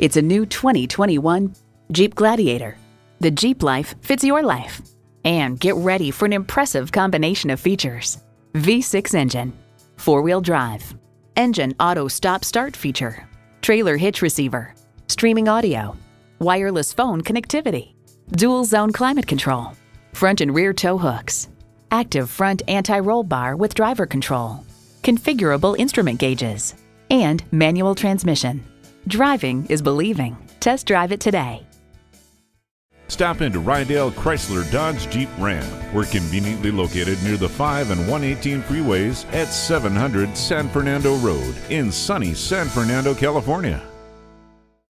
It's a new 2021 Jeep Gladiator. The Jeep life fits your life. And get ready for an impressive combination of features V6 engine, four wheel drive, engine auto stop start feature, trailer hitch receiver, streaming audio, wireless phone connectivity, dual zone climate control, front and rear tow hooks, active front anti roll bar with driver control, configurable instrument gauges, and manual transmission. Driving is believing. Test drive it today. Stop into Rydell Chrysler Dodge Jeep Ram. We're conveniently located near the 5 and 118 freeways at 700 San Fernando Road in sunny San Fernando, California.